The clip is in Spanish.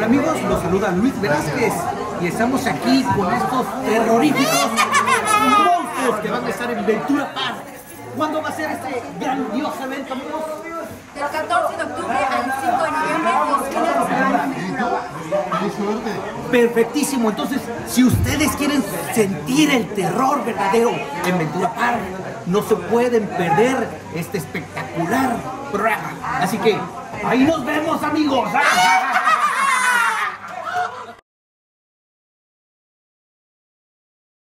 Hola amigos, los saluda Luis Velázquez y estamos aquí con estos terroríficos monstruos que van a estar en Ventura Park. ¿Cuándo va a ser este grandioso evento, amigos? Del 14 de octubre al 5 de noviembre. Perfectísimo, entonces si ustedes quieren sentir el terror verdadero en Ventura Park, no se pueden perder este espectacular programa. Así que ahí nos vemos amigos.